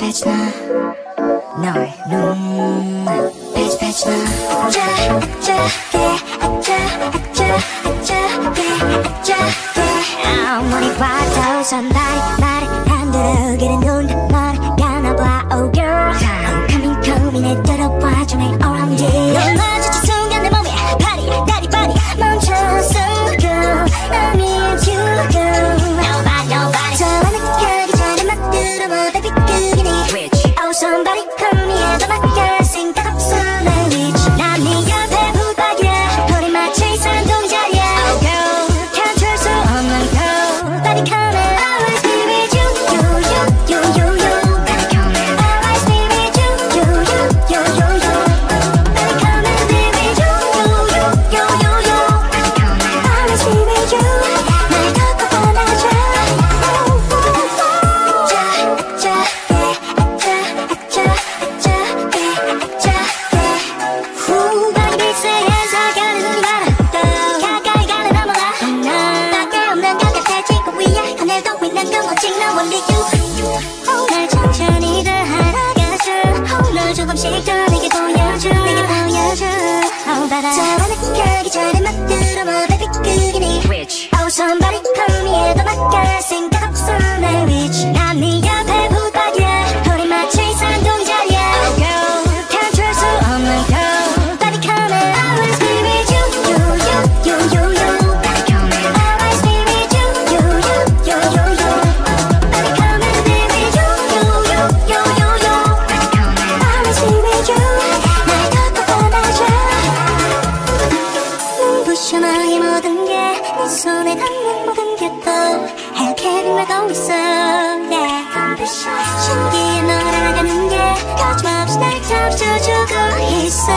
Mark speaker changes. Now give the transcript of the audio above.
Speaker 1: Patch na Noj, num patch patch na Če, če, ke, če, če, če, ke, če, ke Moni kvarta usan dai, dai, 안 들어 그런 노래 바라 저와는 킹하기 전에 막 들어 뭐 baby 그게 네
Speaker 2: Rich
Speaker 1: Oh somebody call me 해도 막할 생각 없어 날 Rich 난 네 옆에 손에 닿는 모든 게또 하얗게 빛나고 있어 yeah. 신기해 너랑 나가는 게 거침없이 날 잡쳐주고 있어.